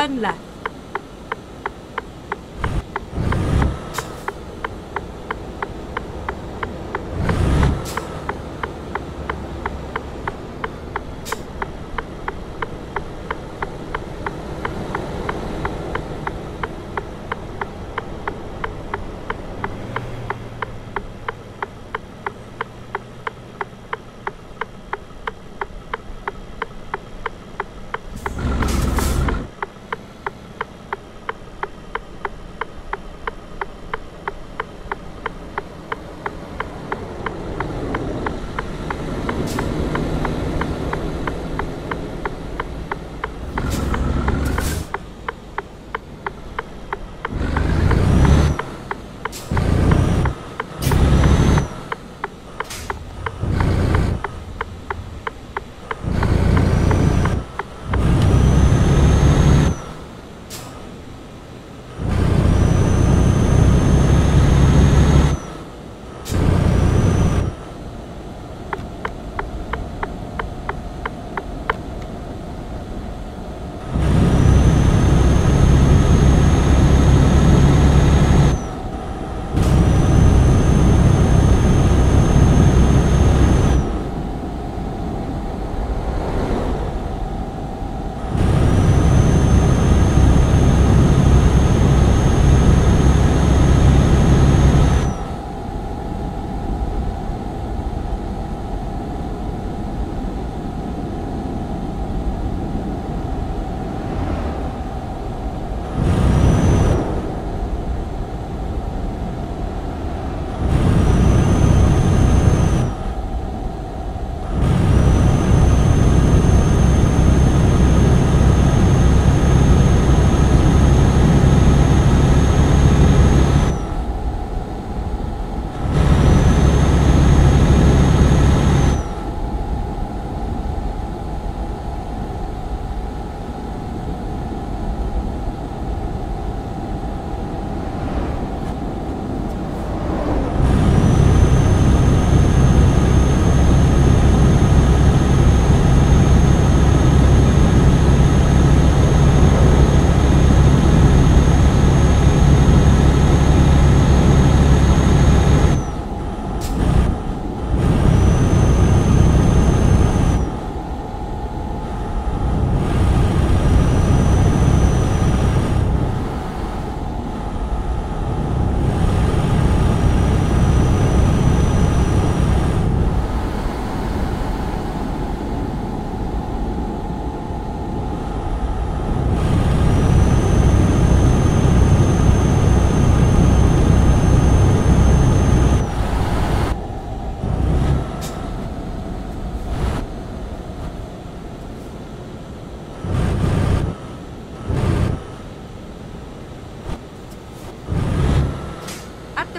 Turn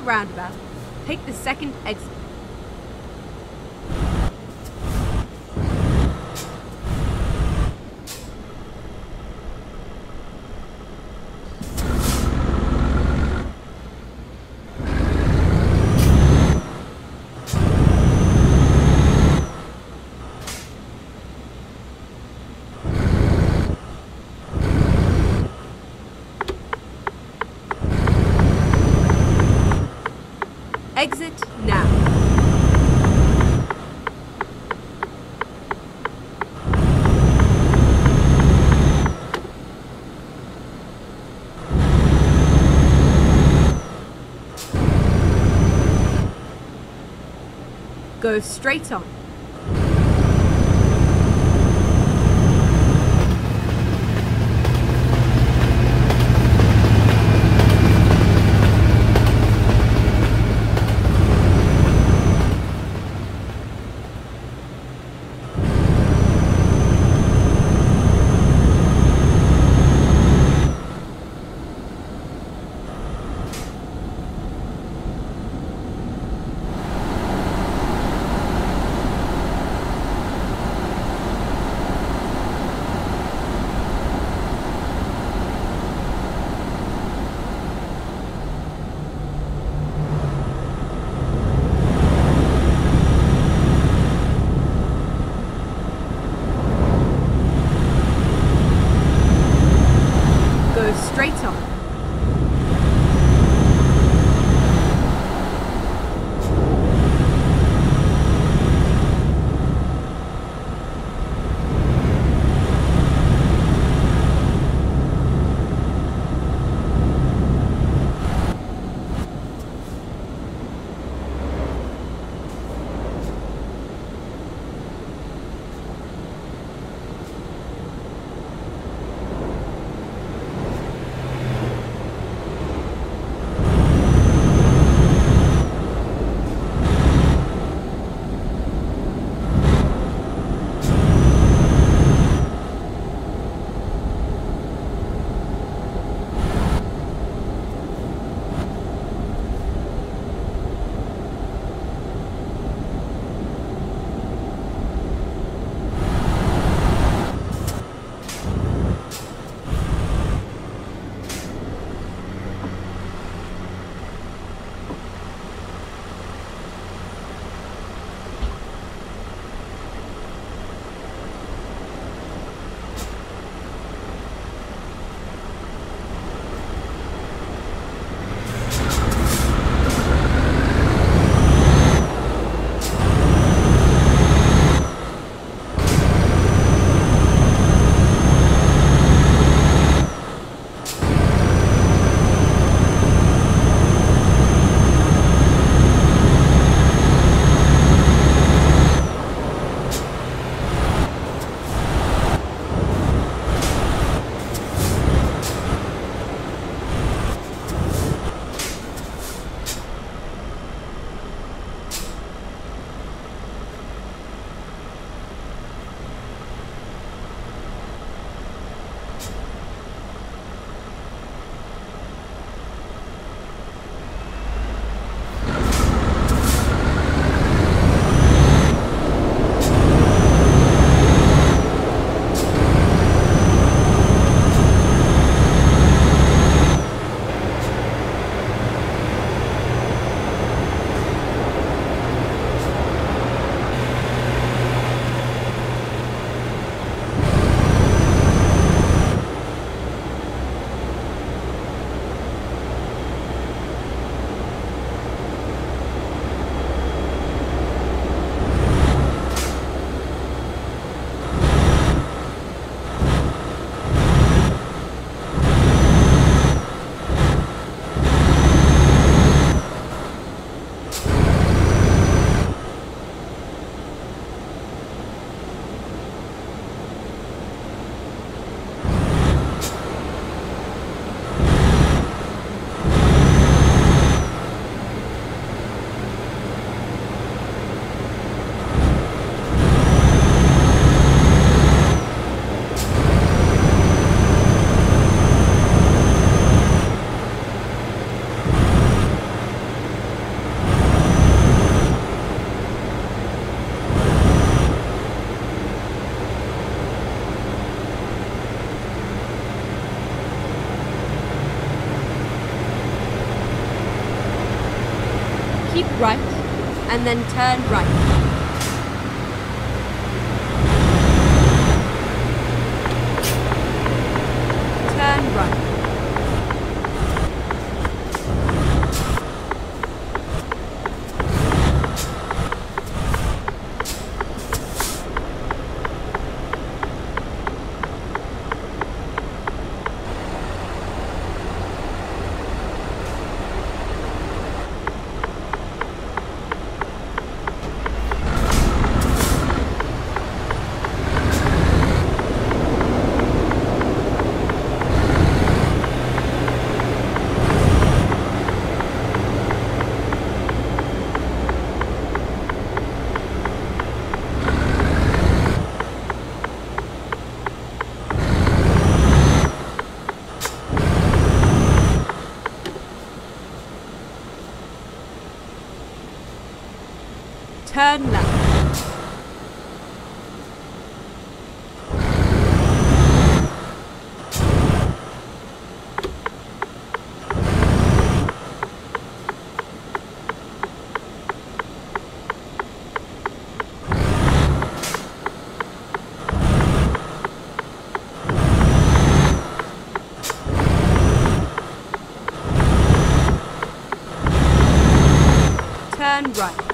the roundabout, take the second exit. Go straight on. And then turn right.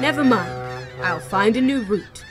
Never mind. I'll find a new route.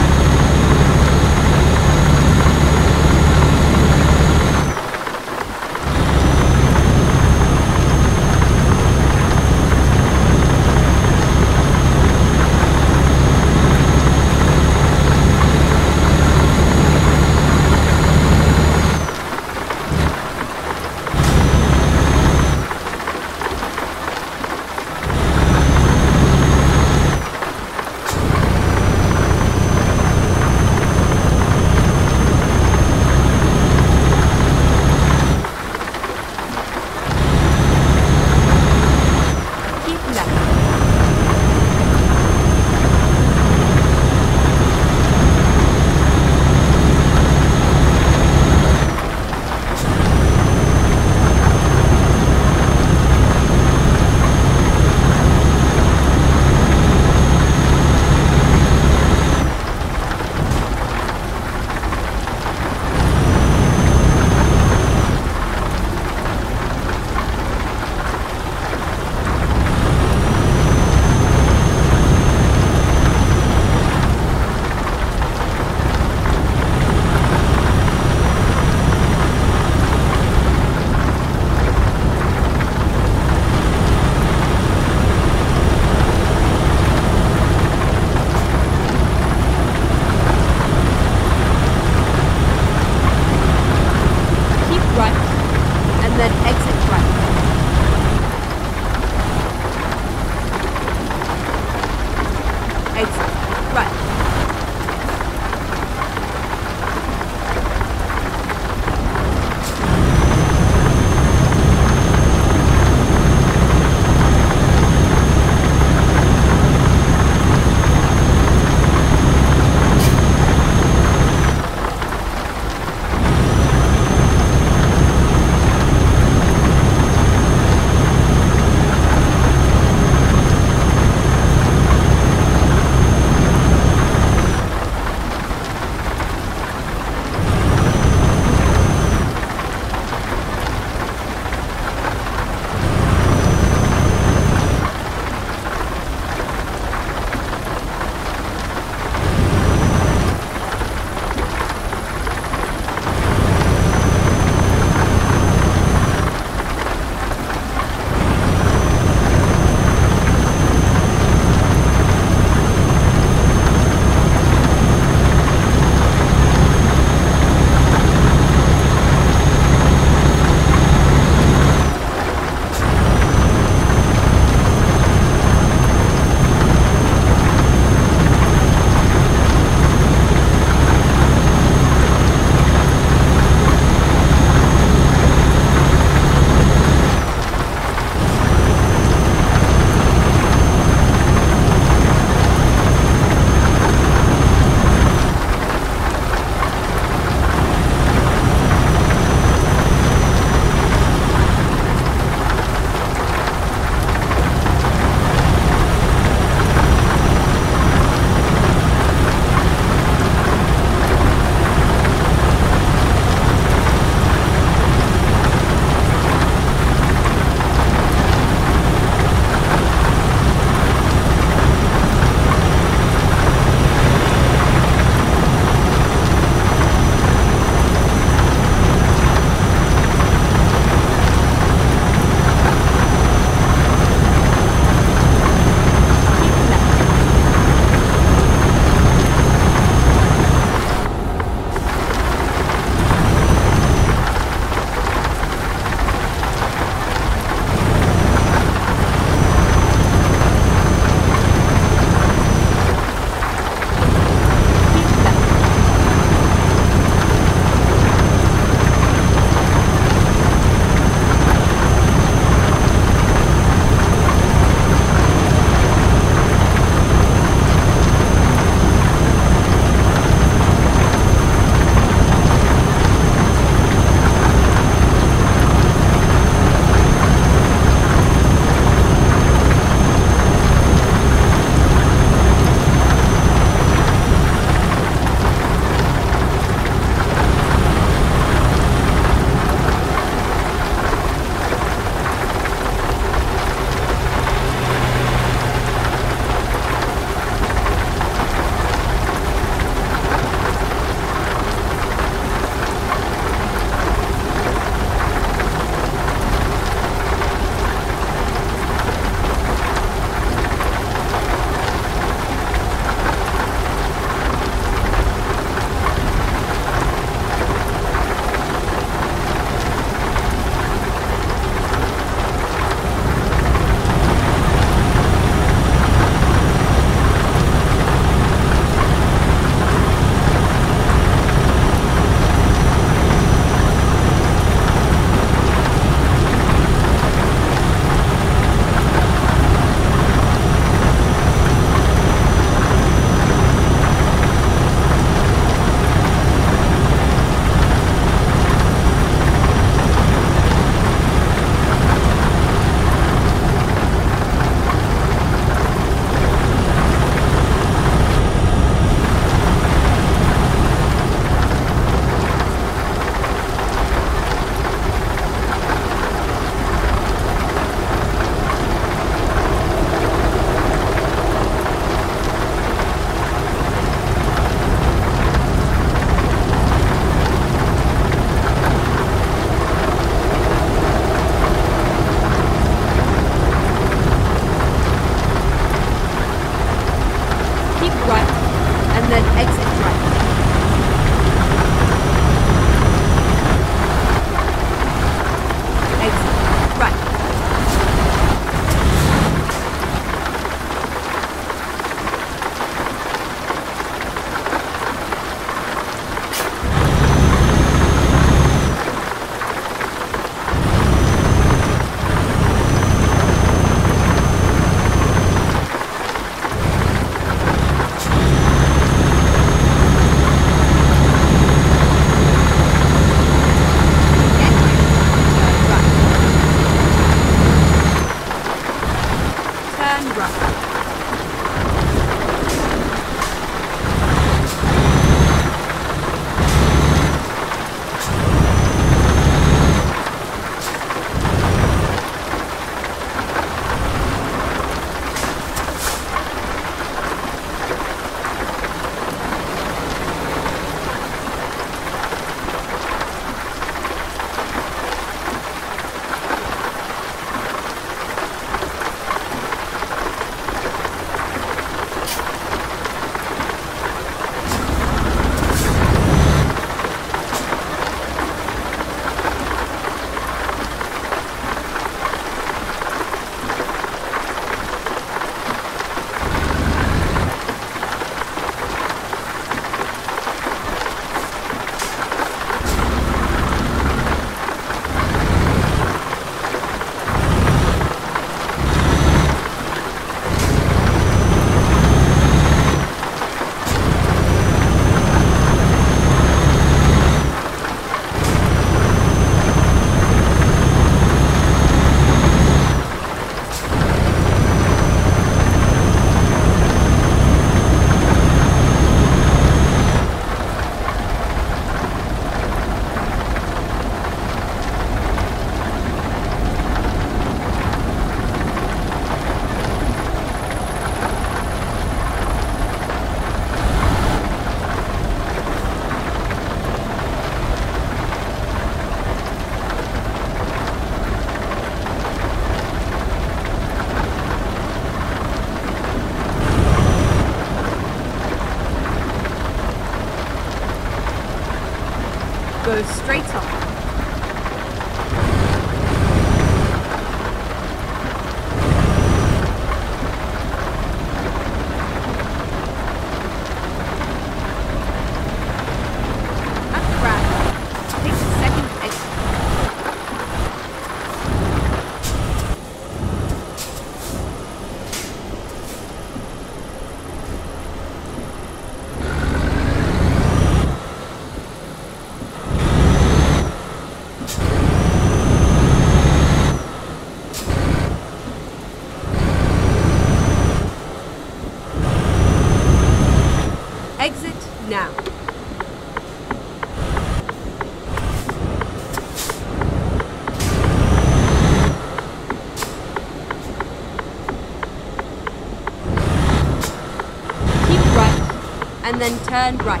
and then turn right.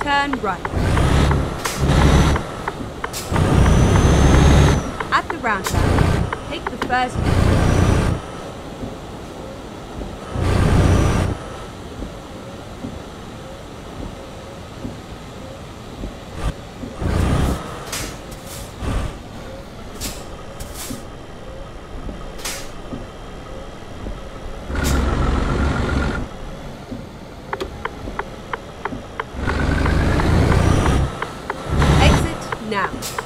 Turn right. At the roundabout, take the first Yeah.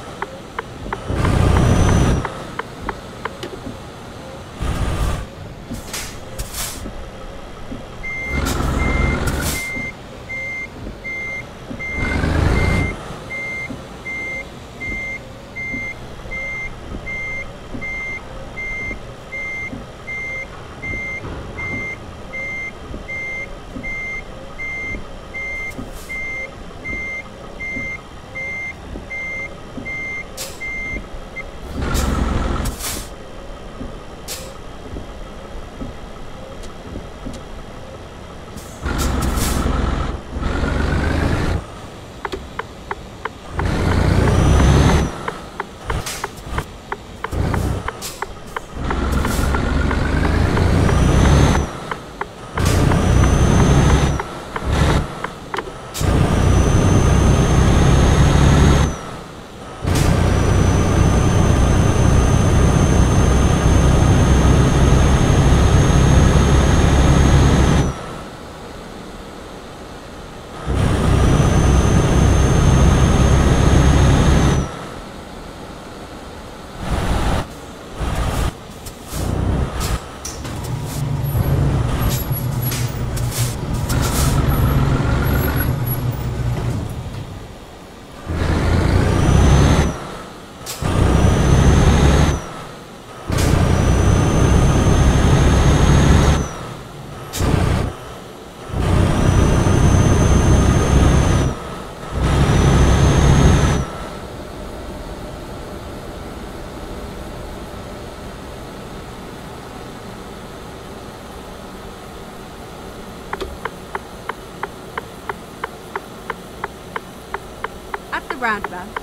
Roundabout.